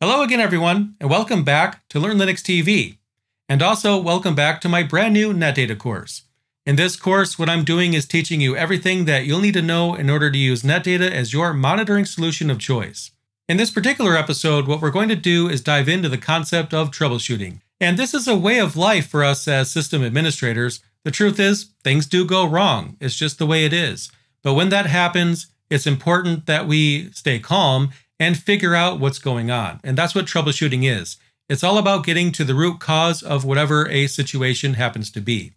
Hello again, everyone, and welcome back to Learn Linux TV. And also, welcome back to my brand new NetData course. In this course, what I'm doing is teaching you everything that you'll need to know in order to use NetData as your monitoring solution of choice. In this particular episode, what we're going to do is dive into the concept of troubleshooting. And this is a way of life for us as system administrators. The truth is, things do go wrong. It's just the way it is. But when that happens, it's important that we stay calm and figure out what's going on. And that's what troubleshooting is. It's all about getting to the root cause of whatever a situation happens to be.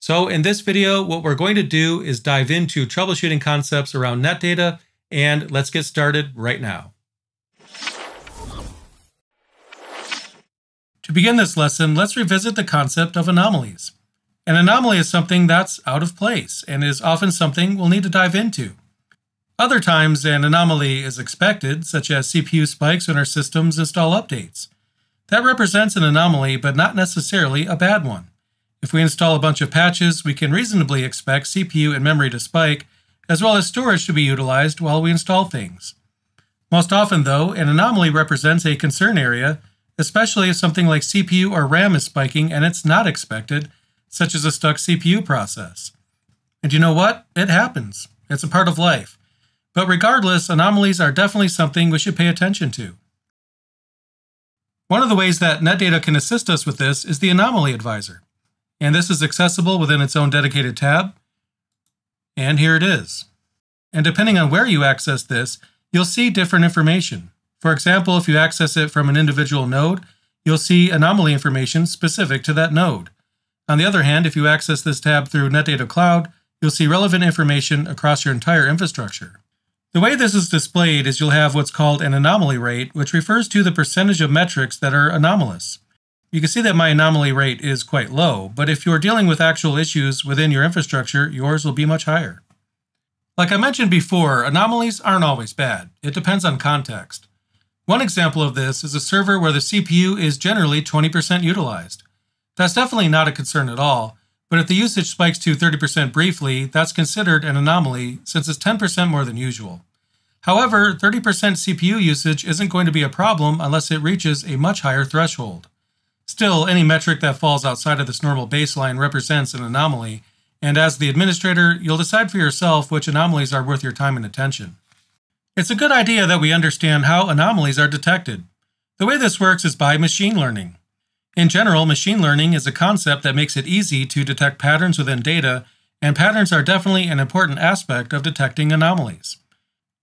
So in this video, what we're going to do is dive into troubleshooting concepts around NetData, and let's get started right now. To begin this lesson, let's revisit the concept of anomalies. An anomaly is something that's out of place and is often something we'll need to dive into. Other times, an anomaly is expected, such as CPU spikes when our systems install updates. That represents an anomaly, but not necessarily a bad one. If we install a bunch of patches, we can reasonably expect CPU and memory to spike, as well as storage to be utilized while we install things. Most often, though, an anomaly represents a concern area, especially if something like CPU or RAM is spiking and it's not expected, such as a stuck CPU process. And you know what? It happens. It's a part of life. But regardless, anomalies are definitely something we should pay attention to. One of the ways that NetData can assist us with this is the Anomaly Advisor. And this is accessible within its own dedicated tab. And here it is. And depending on where you access this, you'll see different information. For example, if you access it from an individual node, you'll see anomaly information specific to that node. On the other hand, if you access this tab through NetData Cloud, you'll see relevant information across your entire infrastructure. The way this is displayed is you'll have what's called an anomaly rate, which refers to the percentage of metrics that are anomalous. You can see that my anomaly rate is quite low, but if you're dealing with actual issues within your infrastructure, yours will be much higher. Like I mentioned before, anomalies aren't always bad. It depends on context. One example of this is a server where the CPU is generally 20% utilized. That's definitely not a concern at all, but if the usage spikes to 30% briefly, that's considered an anomaly since it's 10% more than usual. However, 30% CPU usage isn't going to be a problem unless it reaches a much higher threshold. Still, any metric that falls outside of this normal baseline represents an anomaly, and as the administrator, you'll decide for yourself which anomalies are worth your time and attention. It's a good idea that we understand how anomalies are detected. The way this works is by machine learning. In general, machine learning is a concept that makes it easy to detect patterns within data, and patterns are definitely an important aspect of detecting anomalies.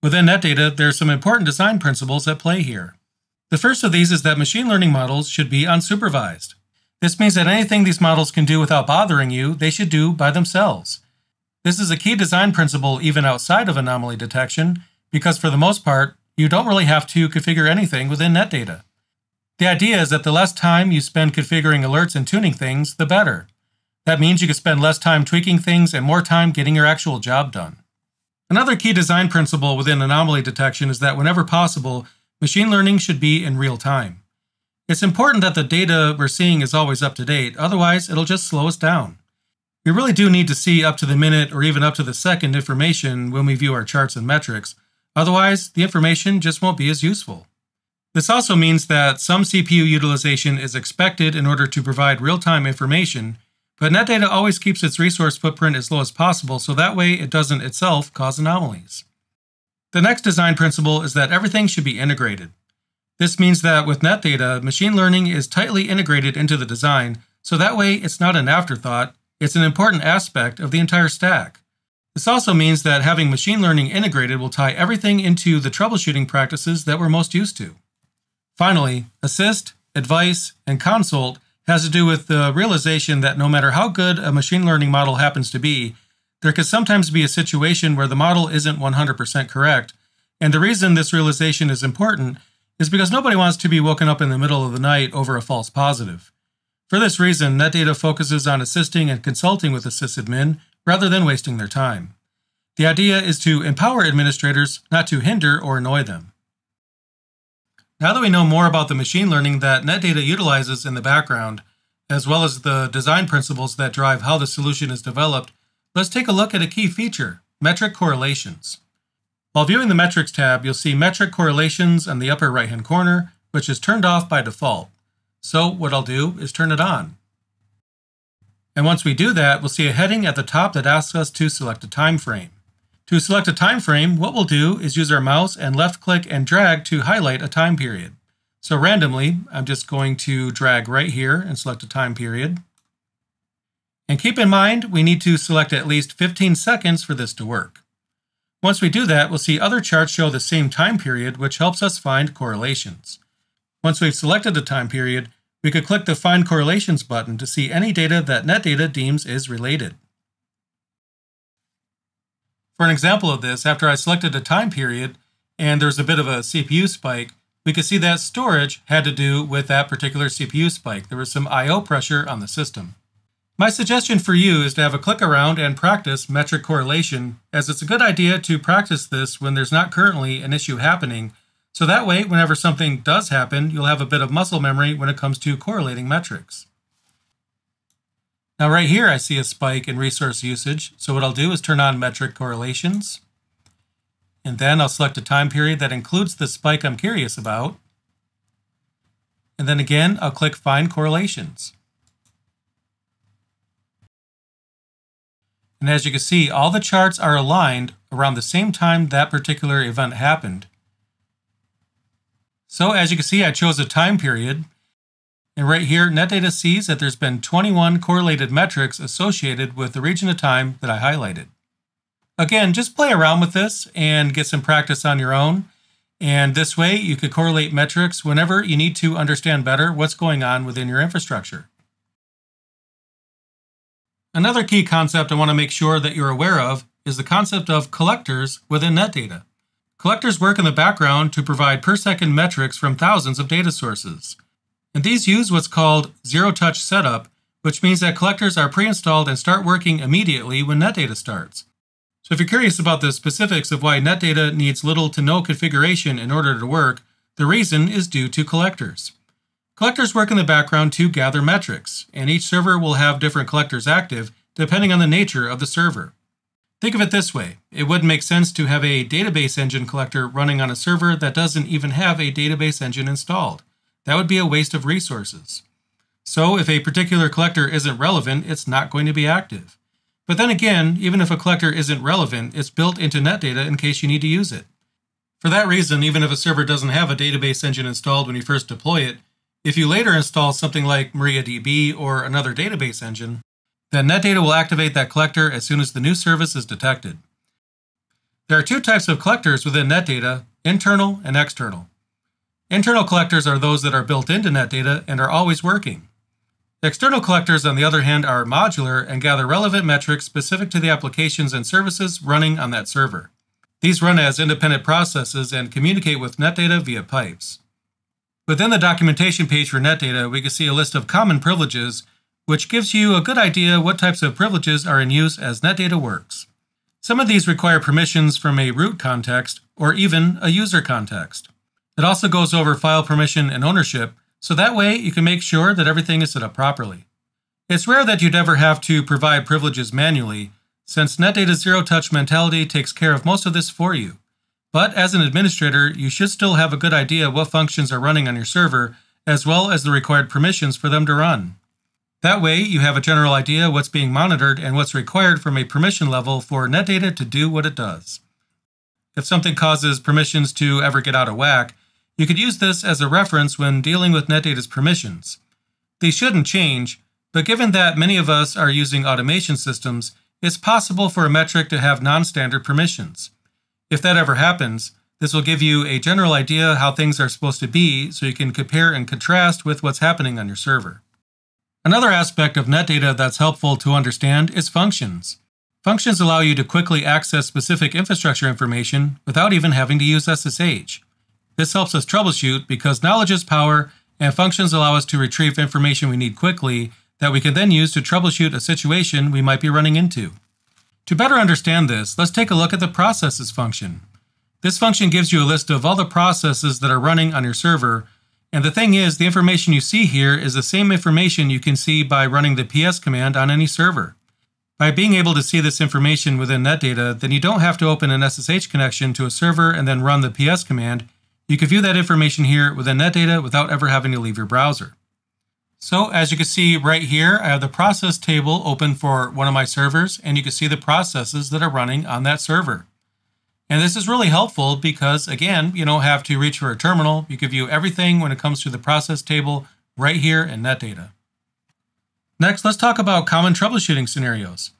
Within NetData, there are some important design principles at play here. The first of these is that machine learning models should be unsupervised. This means that anything these models can do without bothering you, they should do by themselves. This is a key design principle even outside of anomaly detection, because for the most part, you don't really have to configure anything within NetData. The idea is that the less time you spend configuring alerts and tuning things, the better. That means you can spend less time tweaking things and more time getting your actual job done. Another key design principle within anomaly detection is that whenever possible, machine learning should be in real time. It's important that the data we're seeing is always up to date, otherwise, it'll just slow us down. We really do need to see up to the minute or even up to the second information when we view our charts and metrics, otherwise, the information just won't be as useful. This also means that some CPU utilization is expected in order to provide real-time information, but NetData always keeps its resource footprint as low as possible so that way it doesn't itself cause anomalies. The next design principle is that everything should be integrated. This means that with NetData, machine learning is tightly integrated into the design, so that way it's not an afterthought, it's an important aspect of the entire stack. This also means that having machine learning integrated will tie everything into the troubleshooting practices that we're most used to. Finally, assist, advice, and consult has to do with the realization that no matter how good a machine learning model happens to be, there could sometimes be a situation where the model isn't 100% correct. And the reason this realization is important is because nobody wants to be woken up in the middle of the night over a false positive. For this reason, NetData focuses on assisting and consulting with the sysadmin rather than wasting their time. The idea is to empower administrators, not to hinder or annoy them. Now that we know more about the machine learning that NetData utilizes in the background, as well as the design principles that drive how the solution is developed, let's take a look at a key feature, metric correlations. While viewing the Metrics tab, you'll see Metric Correlations in the upper right-hand corner, which is turned off by default. So what I'll do is turn it on. And once we do that, we'll see a heading at the top that asks us to select a time frame. To select a time frame, what we'll do is use our mouse and left click and drag to highlight a time period. So randomly, I'm just going to drag right here and select a time period. And keep in mind, we need to select at least 15 seconds for this to work. Once we do that, we'll see other charts show the same time period, which helps us find correlations. Once we've selected a time period, we could click the Find Correlations button to see any data that NetData deems is related. For an example of this, after I selected a time period and there's a bit of a CPU spike, we could see that storage had to do with that particular CPU spike. There was some I.O. pressure on the system. My suggestion for you is to have a click around and practice metric correlation, as it's a good idea to practice this when there's not currently an issue happening, so that way, whenever something does happen, you'll have a bit of muscle memory when it comes to correlating metrics. Now right here I see a spike in resource usage, so what I'll do is turn on metric correlations, and then I'll select a time period that includes the spike I'm curious about, and then again I'll click Find Correlations. And as you can see, all the charts are aligned around the same time that particular event happened. So as you can see, I chose a time period. And right here, NetData sees that there's been 21 correlated metrics associated with the region of time that I highlighted. Again, just play around with this and get some practice on your own. And this way, you could correlate metrics whenever you need to understand better what's going on within your infrastructure. Another key concept I want to make sure that you're aware of is the concept of collectors within NetData. Collectors work in the background to provide per second metrics from thousands of data sources. And these use what's called zero touch setup, which means that collectors are pre installed and start working immediately when NetData starts. So if you're curious about the specifics of why NetData needs little to no configuration in order to work, the reason is due to collectors. Collectors work in the background to gather metrics, and each server will have different collectors active depending on the nature of the server. Think of it this way it wouldn't make sense to have a database engine collector running on a server that doesn't even have a database engine installed. That would be a waste of resources. So, if a particular collector isn't relevant, it's not going to be active. But then again, even if a collector isn't relevant, it's built into NetData in case you need to use it. For that reason, even if a server doesn't have a database engine installed when you first deploy it, if you later install something like MariaDB or another database engine, then NetData will activate that collector as soon as the new service is detected. There are two types of collectors within NetData, internal and external. Internal collectors are those that are built into NetData and are always working. External collectors, on the other hand, are modular and gather relevant metrics specific to the applications and services running on that server. These run as independent processes and communicate with NetData via pipes. Within the documentation page for NetData, we can see a list of common privileges, which gives you a good idea what types of privileges are in use as NetData works. Some of these require permissions from a root context or even a user context. It also goes over file permission and ownership, so that way you can make sure that everything is set up properly. It's rare that you'd ever have to provide privileges manually, since NetData's zero touch mentality takes care of most of this for you. But as an administrator, you should still have a good idea what functions are running on your server, as well as the required permissions for them to run. That way, you have a general idea what's being monitored and what's required from a permission level for NetData to do what it does. If something causes permissions to ever get out of whack, you could use this as a reference when dealing with NetData's permissions. These shouldn't change, but given that many of us are using automation systems, it's possible for a metric to have non standard permissions. If that ever happens, this will give you a general idea how things are supposed to be so you can compare and contrast with what's happening on your server. Another aspect of NetData that's helpful to understand is functions. Functions allow you to quickly access specific infrastructure information without even having to use SSH. This helps us troubleshoot because knowledge is power, and functions allow us to retrieve information we need quickly that we can then use to troubleshoot a situation we might be running into. To better understand this, let's take a look at the processes function. This function gives you a list of all the processes that are running on your server, and the thing is, the information you see here is the same information you can see by running the ps command on any server. By being able to see this information within NetData, then you don't have to open an SSH connection to a server and then run the ps command. You can view that information here within NetData without ever having to leave your browser. So as you can see right here, I have the process table open for one of my servers, and you can see the processes that are running on that server. And this is really helpful because, again, you don't have to reach for a terminal. You can view everything when it comes to the process table right here in NetData. Next, let's talk about common troubleshooting scenarios.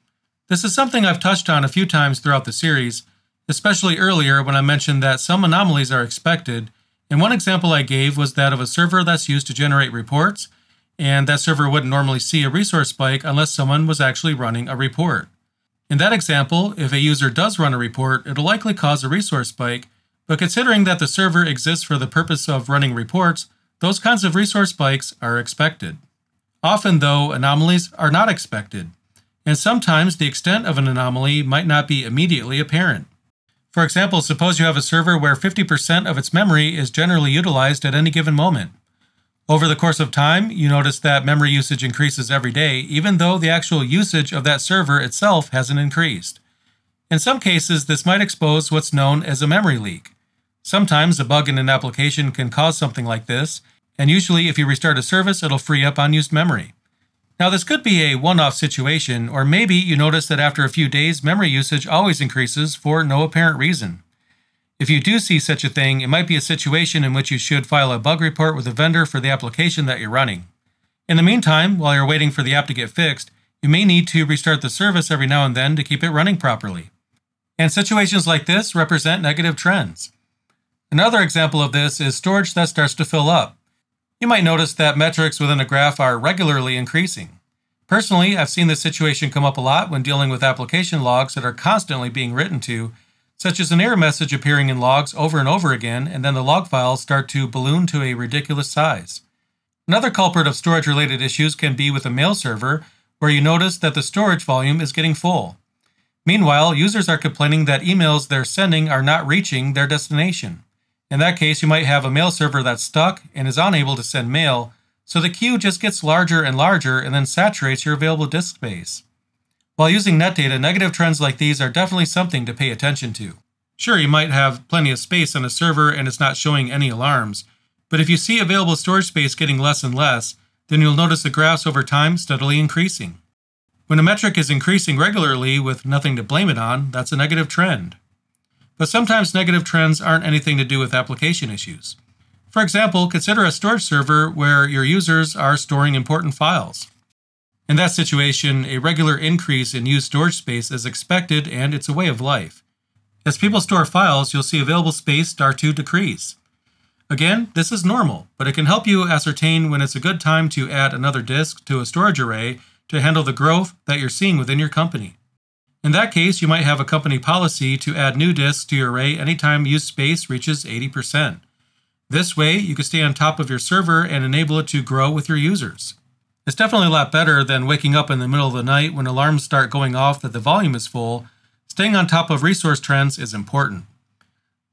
This is something I've touched on a few times throughout the series, especially earlier when I mentioned that some anomalies are expected, and one example I gave was that of a server that's used to generate reports and that server wouldn't normally see a resource spike unless someone was actually running a report. In that example, if a user does run a report, it'll likely cause a resource spike, but considering that the server exists for the purpose of running reports, those kinds of resource spikes are expected. Often, though, anomalies are not expected, and sometimes the extent of an anomaly might not be immediately apparent. For example, suppose you have a server where 50% of its memory is generally utilized at any given moment. Over the course of time, you notice that memory usage increases every day, even though the actual usage of that server itself hasn't increased. In some cases, this might expose what's known as a memory leak. Sometimes a bug in an application can cause something like this, and usually if you restart a service, it'll free up unused memory. Now, this could be a one off situation, or maybe you notice that after a few days, memory usage always increases for no apparent reason. If you do see such a thing, it might be a situation in which you should file a bug report with a vendor for the application that you're running. In the meantime, while you're waiting for the app to get fixed, you may need to restart the service every now and then to keep it running properly. And situations like this represent negative trends. Another example of this is storage that starts to fill up. You might notice that metrics within a graph are regularly increasing. Personally, I've seen this situation come up a lot when dealing with application logs that are constantly being written to such as an error message appearing in logs over and over again, and then the log files start to balloon to a ridiculous size. Another culprit of storage related issues can be with a mail server, where you notice that the storage volume is getting full. Meanwhile, users are complaining that emails they're sending are not reaching their destination. In that case, you might have a mail server that's stuck and is unable to send mail, so the queue just gets larger and larger and then saturates your available disk space. While using NetData, negative trends like these are definitely something to pay attention to. Sure, you might have plenty of space on a server and it's not showing any alarms, but if you see available storage space getting less and less, then you'll notice the graphs over time steadily increasing. When a metric is increasing regularly with nothing to blame it on, that's a negative trend. But sometimes negative trends aren't anything to do with application issues. For example, consider a storage server where your users are storing important files. In that situation, a regular increase in used storage space is expected and it's a way of life. As people store files, you'll see available space start to decrease. Again, this is normal, but it can help you ascertain when it's a good time to add another disk to a storage array to handle the growth that you're seeing within your company. In that case, you might have a company policy to add new disks to your array anytime used space reaches 80%. This way, you can stay on top of your server and enable it to grow with your users. It's definitely a lot better than waking up in the middle of the night when alarms start going off that the volume is full. Staying on top of resource trends is important.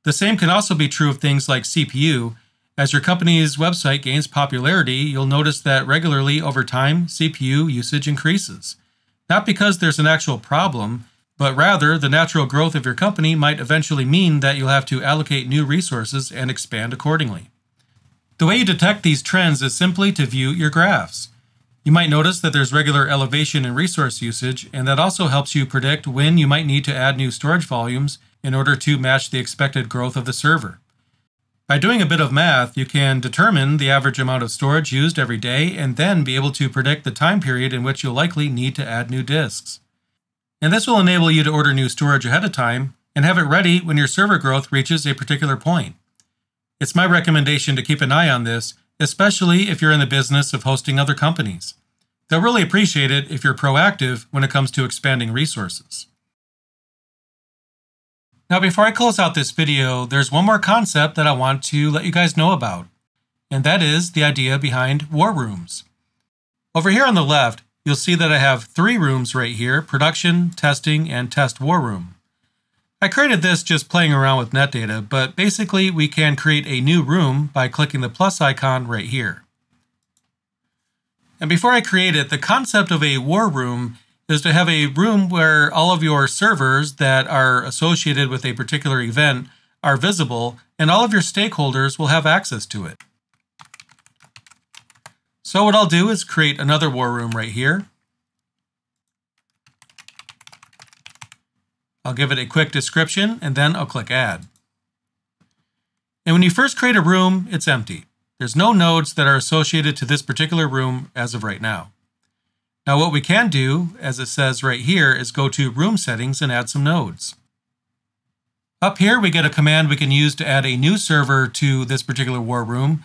The same can also be true of things like CPU. As your company's website gains popularity, you'll notice that regularly over time, CPU usage increases. Not because there's an actual problem, but rather the natural growth of your company might eventually mean that you'll have to allocate new resources and expand accordingly. The way you detect these trends is simply to view your graphs. You might notice that there's regular elevation in resource usage, and that also helps you predict when you might need to add new storage volumes in order to match the expected growth of the server. By doing a bit of math, you can determine the average amount of storage used every day and then be able to predict the time period in which you'll likely need to add new disks. And this will enable you to order new storage ahead of time and have it ready when your server growth reaches a particular point. It's my recommendation to keep an eye on this, especially if you're in the business of hosting other companies. They'll really appreciate it if you're proactive when it comes to expanding resources. Now, before I close out this video, there's one more concept that I want to let you guys know about, and that is the idea behind war rooms. Over here on the left, you'll see that I have three rooms right here, production, testing, and test war room. I created this just playing around with NetData, but basically we can create a new room by clicking the plus icon right here. And before I create it, the concept of a war room is to have a room where all of your servers that are associated with a particular event are visible and all of your stakeholders will have access to it. So what I'll do is create another war room right here. I'll give it a quick description and then I'll click add. And when you first create a room, it's empty. There's no nodes that are associated to this particular room as of right now. Now what we can do, as it says right here, is go to room settings and add some nodes. Up here, we get a command we can use to add a new server to this particular war room.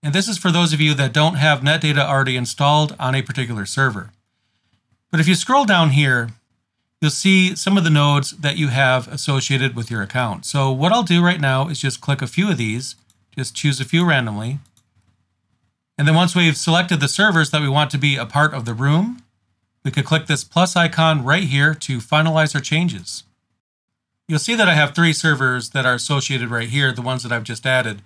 And this is for those of you that don't have NetData already installed on a particular server. But if you scroll down here, you'll see some of the nodes that you have associated with your account. So what I'll do right now is just click a few of these, just choose a few randomly. And then once we've selected the servers that we want to be a part of the room, we could click this plus icon right here to finalize our changes. You'll see that I have three servers that are associated right here, the ones that I've just added.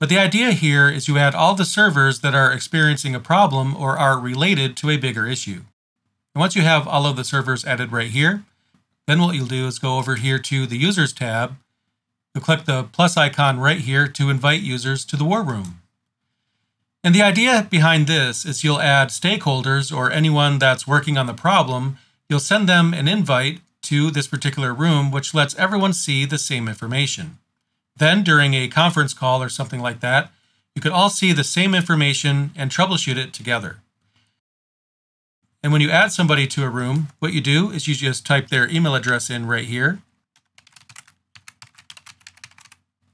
But the idea here is you add all the servers that are experiencing a problem or are related to a bigger issue. And once you have all of the servers added right here, then what you'll do is go over here to the Users tab. You'll click the plus icon right here to invite users to the war room. And the idea behind this is you'll add stakeholders or anyone that's working on the problem, you'll send them an invite to this particular room, which lets everyone see the same information. Then, during a conference call or something like that, you could all see the same information and troubleshoot it together. And when you add somebody to a room, what you do is you just type their email address in right here,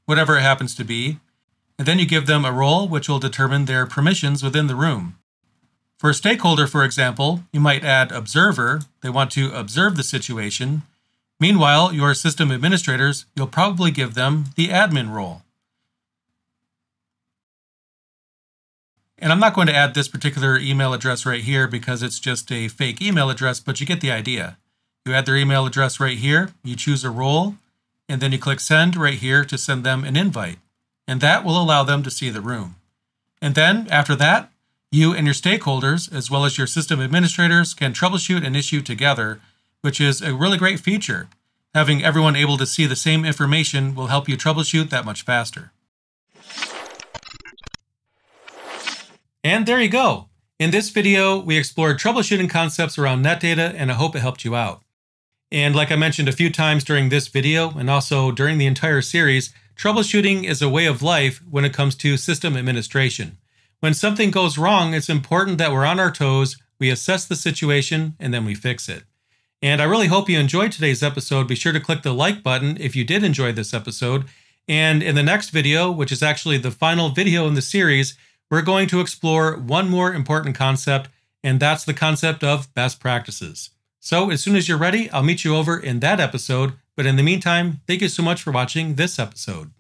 whatever it happens to be, and then you give them a role which will determine their permissions within the room. For a stakeholder, for example, you might add observer. They want to observe the situation. Meanwhile, your system administrators, you'll probably give them the admin role. And I'm not going to add this particular email address right here because it's just a fake email address, but you get the idea. You add their email address right here, you choose a role, and then you click send right here to send them an invite. And that will allow them to see the room. And then after that, you and your stakeholders, as well as your system administrators, can troubleshoot an issue together, which is a really great feature. Having everyone able to see the same information will help you troubleshoot that much faster. And there you go. In this video, we explored troubleshooting concepts around NetData, and I hope it helped you out. And like I mentioned a few times during this video, and also during the entire series, troubleshooting is a way of life when it comes to system administration. When something goes wrong, it's important that we're on our toes, we assess the situation, and then we fix it. And I really hope you enjoyed today's episode. Be sure to click the like button if you did enjoy this episode. And in the next video, which is actually the final video in the series, we're going to explore one more important concept, and that's the concept of best practices. So, as soon as you're ready, I'll meet you over in that episode. But in the meantime, thank you so much for watching this episode.